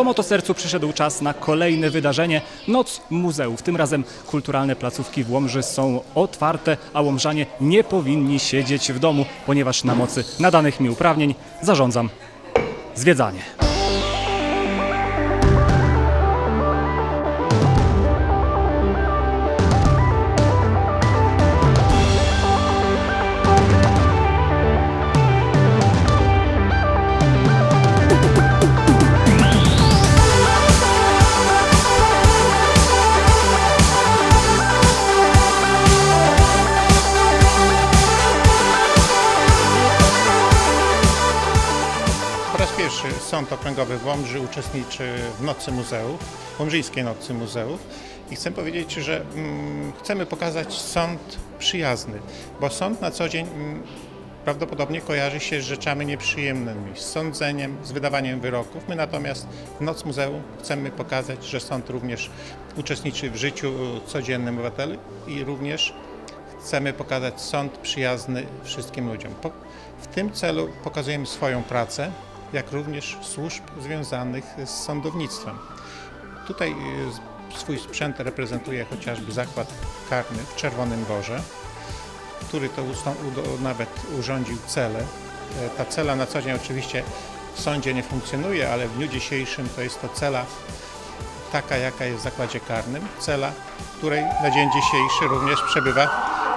Po motosercu przyszedł czas na kolejne wydarzenie Noc Muzeów. Tym razem kulturalne placówki w Łomży są otwarte, a łomżanie nie powinni siedzieć w domu, ponieważ na mocy nadanych mi uprawnień zarządzam zwiedzanie. Raz pierwszy Sąd Okręgowy w Łomży uczestniczy w Nocy Muzeów, Łomżyjskiej Nocy Muzeów i chcę powiedzieć, że mm, chcemy pokazać sąd przyjazny, bo sąd na co dzień mm, prawdopodobnie kojarzy się z rzeczami nieprzyjemnymi, z sądzeniem, z wydawaniem wyroków. My natomiast w Noc Muzeum chcemy pokazać, że sąd również uczestniczy w życiu codziennym obywateli i również chcemy pokazać sąd przyjazny wszystkim ludziom. W tym celu pokazujemy swoją pracę, jak również służb związanych z sądownictwem. Tutaj y, swój sprzęt reprezentuje chociażby zakład karny w Czerwonym Borze, który to nawet urządził celę. E, Ta cela na co dzień oczywiście w sądzie nie funkcjonuje, ale w dniu dzisiejszym to jest to cela taka, jaka jest w zakładzie karnym, cela, której na dzień dzisiejszy również przebywa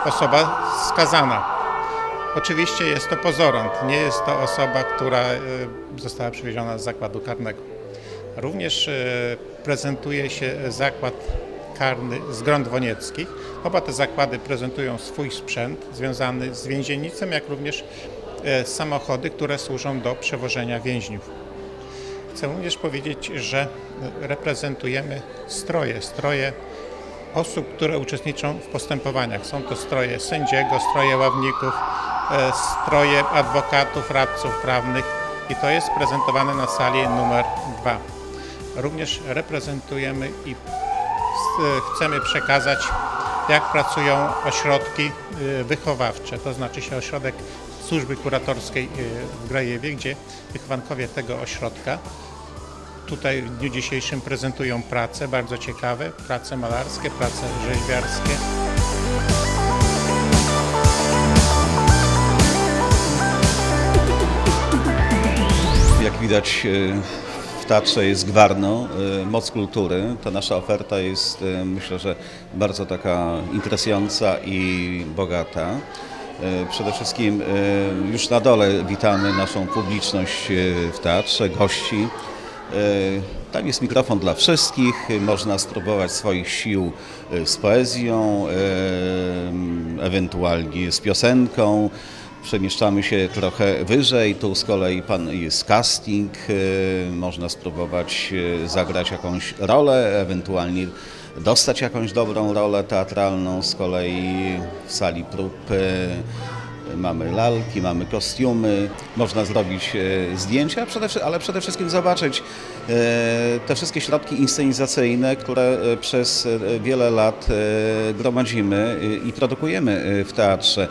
osoba skazana. Oczywiście jest to pozorąd, nie jest to osoba, która e, została przywieziona z zakładu karnego. Również e, prezentuje się zakład karny z Grąd Wonieckich. Oba te zakłady prezentują swój sprzęt związany z więziennicą, jak również e, samochody, które służą do przewożenia więźniów. Chcę również powiedzieć, że reprezentujemy stroje, stroje osób, które uczestniczą w postępowaniach. Są to stroje sędziego, stroje ławników, stroje adwokatów, radców prawnych i to jest prezentowane na sali numer dwa. Również reprezentujemy i s- chcemy przekazać, jak pracują ośrodki e, wychowawcze, to znaczy się ośrodek służby kuratorskiej e, w Grajewie, gdzie wychowankowie tego ośrodka Tutaj w dniu dzisiejszym prezentują prace bardzo ciekawe, prace malarskie, prace rzeźbiarskie. Widać e, w Teatrze jest gwarno, e, moc kultury. Ta nasza oferta jest e, myślę, że bardzo taka interesująca i bogata. Przede wszystkim już na dole witamy naszą publiczność w teatrze, gości. Tam jest mikrofon dla wszystkich, można spróbować swoich sił z poezją, ewentualnie z piosenką. Przemieszczamy się trochę wyżej, tu z kolei pan jest casting, e, można spróbować e, zagrać jakąś rolę, ewentualnie dostać jakąś dobrą rolę teatralną, z kolei w sali prób e, mamy lalki, mamy kostiumy, można zrobić zdjęcia, ale przede wszystkim zobaczyć te wszystkie środki inscenizacyjne, które przez wiele lat gromadzimy i produkujemy w teatrze.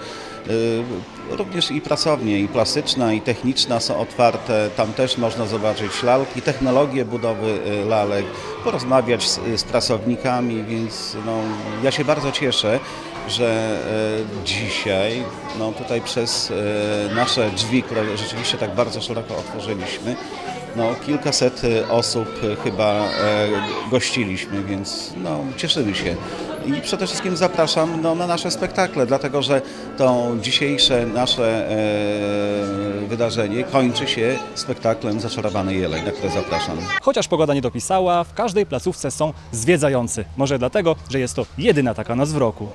E, Również i pracownie, i plastyczna, i techniczna są otwarte. Tam też można zobaczyć lalki, technologię budowy e, lalek, porozmawiać z, z pracownikami, więc no, ja się bardzo cieszę, że dzisiaj no, tutaj przez nasze drzwi, które rzeczywiście tak bardzo szeroko otworzyliśmy, no, kilkaset osób chyba gościliśmy, więc no, cieszymy się. I przede wszystkim zapraszam no, na nasze spektakle, dlatego że to dzisiejsze nasze e, wydarzenie kończy się spektaklem Zaczarowany Jeleń, na które zapraszam. Chociaż pogoda nie dopisała, w każdej placówce są zwiedzający. Może dlatego, że jest to jedyna taka noc w roku.